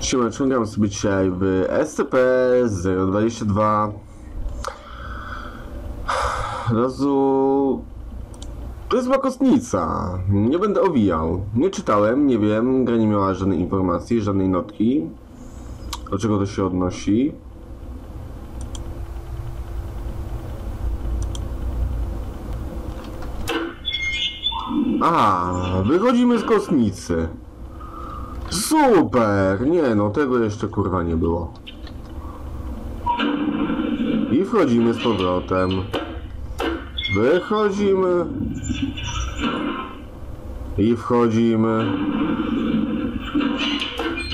Siemeczko, gram sobie dzisiaj w SCP-022 Od razu... To jest była kostnica. Nie będę owijał. Nie czytałem, nie wiem, gra nie miała żadnej informacji, żadnej notki. Do czego to się odnosi. Aha, wychodzimy z kostnicy. Super! Nie no, tego jeszcze kurwa nie było. I wchodzimy z powrotem. Wychodzimy. I wchodzimy.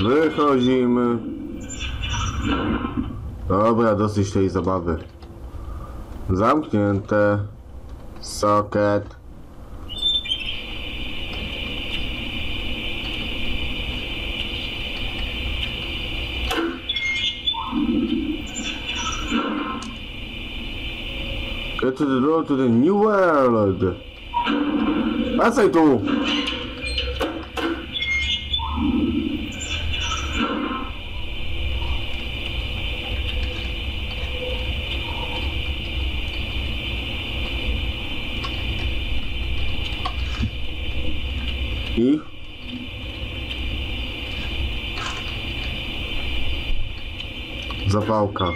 Wychodzimy. Dobra, dosyć tej zabawy. Zamknięte. Socket. Get to the door to the new world. Tu! I? Zapałka.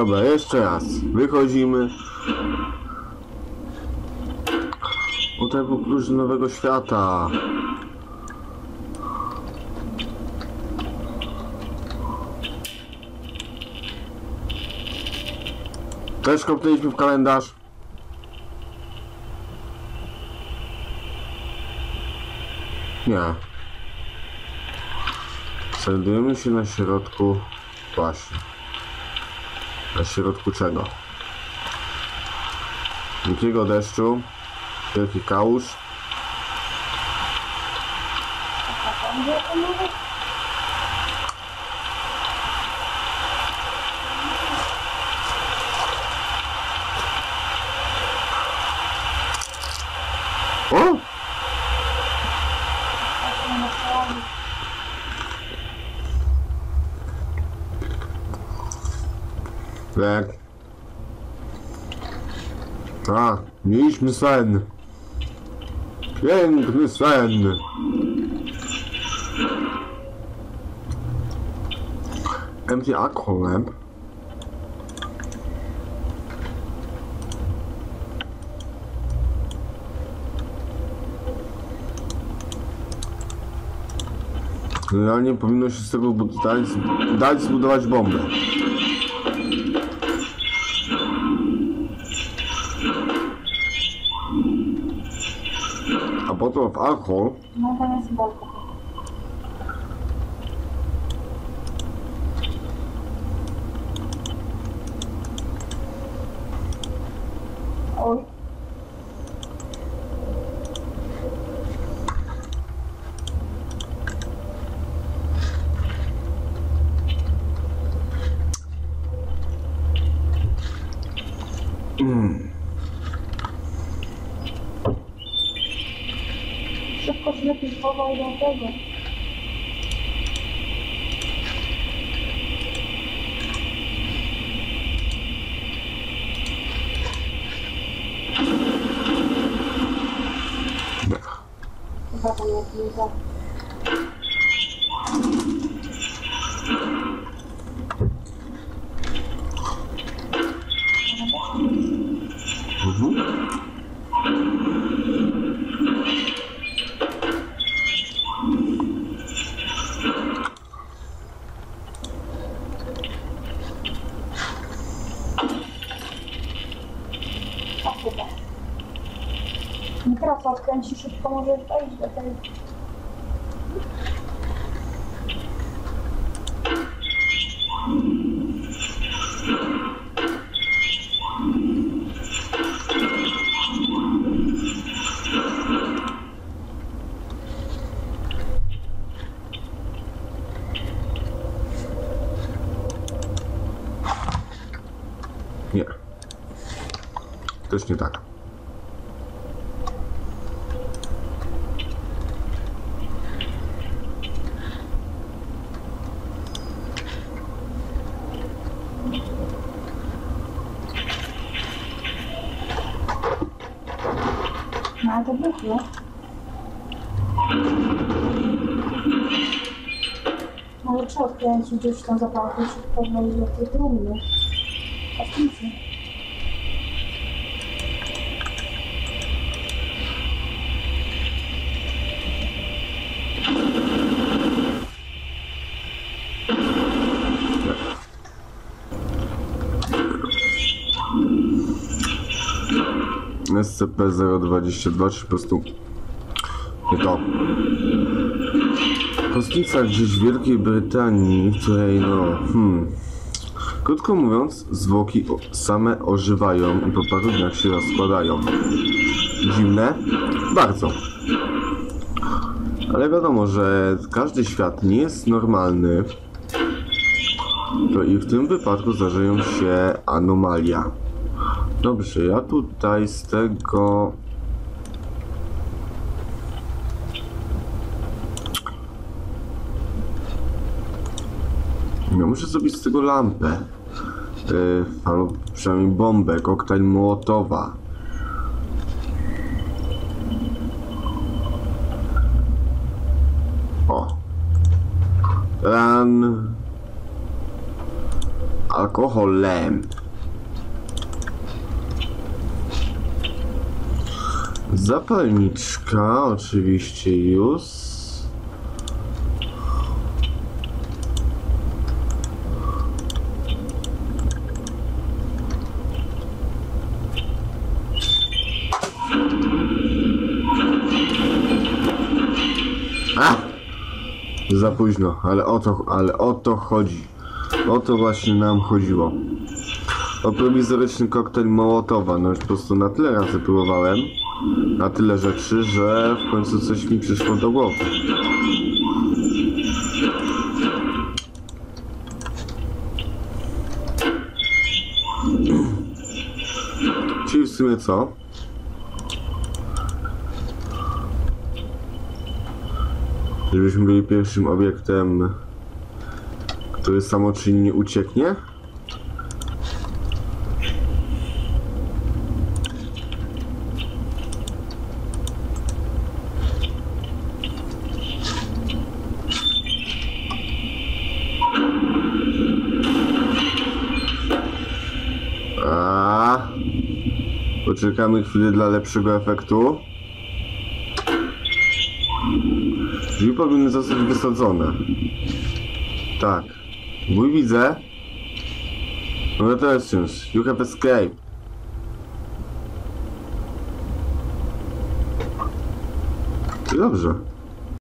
Dobra, jeszcze raz. Wychodzimy. O tego klucz nowego świata. Też kopnęliśmy w kalendarz. Nie. Znajdujemy się na środku. Właśnie. Na środku czego? Wielkiego deszczu. Wielki kałuż. O! Tak. A, mieliśmy sen. Piękny sen. Empty alcohol lamp. Generalnie powinno się z tego dać, dać zbudować bombę. A potem w alkohol No to jest bolko. Oj, szybko się lepiej chował do tego. co odkręci szybko, może dojść do tej. Nie. Też nie tak. No ale to buchło. Może trzeba odkręcić gdzieś tam zapałkę szybko wejść do tej trumny. Kostnicy. SCP-022, czy po prostu to. Kostnica gdzieś w Wielkiej Brytanii, w której no, hmm, krótko mówiąc, zwłoki same ożywają i po paru dniach się rozkładają. Dziwne? Bardzo. Ale wiadomo, że każdy świat nie jest normalny, to i w tym wypadku zdarzają się anomalia. Dobrze, ja tutaj z tego. Ja muszę zrobić z tego lampę. Yy, albo przynajmniej bombę, koktajl Mołotowa. O. Ran. Alkohol lamp. Zapalniczka oczywiście już. A! Za późno, ale o to, ale o to chodzi. O to właśnie nam chodziło. O prowizoryczny koktajl Mołotowa, no już po prostu na tyle razy próbowałem, na tyle rzeczy, że w końcu coś mi przyszło do głowy. Czyli w sumie co? Żebyśmy byli pierwszym obiektem, który samoczynnie ucieknie? A, poczekamy chwilę dla lepszego efektu. Drzwi powinny zostać wysadzone. Tak. Mój widzę. Czymś. You have escape. I dobrze.